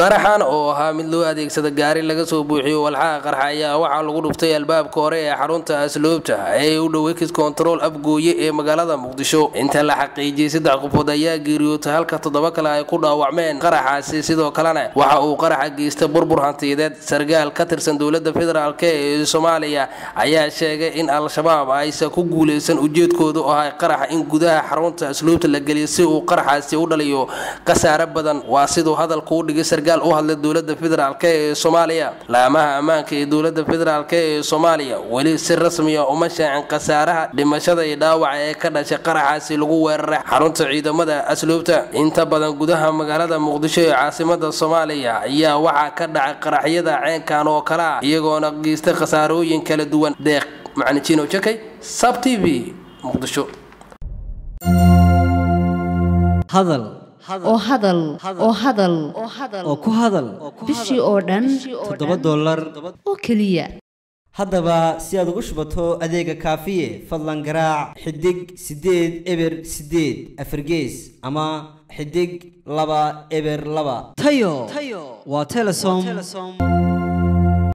qaraxan oo ahaa mid loo adeegsada gaari laga soo buuxiyo walxaha qarxa ayaa waxaa lagu dhuftay albaabka hore ee xarunta asluubta ee u dhow ekis control afgooye ee magaalada muqdisho. Inta la xaqiijiyey saddex qofood ayaa geeriyootay halka toddoba kale ay ku dhaawacmeen qaraxaasi sidoo kalena waxa uu qaraxa geystay burbur hantiyadeed sargaal ka tirsan dowladda federaalk ee soomaaliya ayaa sheegay in al-shabaab aysan ku guuleysan ujeedkooda oo ahay qaraxa in gudaha xarunta asluubta la geliyo si uu qaraxaasi u dhaliyo. Khasaare badan waa siduu hadalku u dhigay sargaal u hadlay dowladda federaalk ee soomaaliya. Laamaha ammaanka ee dowladda federaalk ee soomaaliya weli si rasmiya uma shaacin khasaaraha dhimashada iyo dhaawaca ee ka dhashay qaraxaasi lagu weeraray xarunta ciidamada asluubta inta badan gudaha magaalada muqdisho ee caasimada soomaaliya ayaa waxaa ka dhacay qaraxyada ceenkan oo kale ah iyagoona geystay khasaarooyin kala duwan. Deeq macnijino jakay sab t v muqdisho. Hadal oo hadal oo hadal. oo ku hadal. Bishii oo dhan. Toddoba dollar. Oo keliya. Haddaba si aad ugu shubato adeega kaafiye fadlan garaac xidig siddeed eber siddeed afargees ama xidig laba eber laba. Tayo. Waa telesom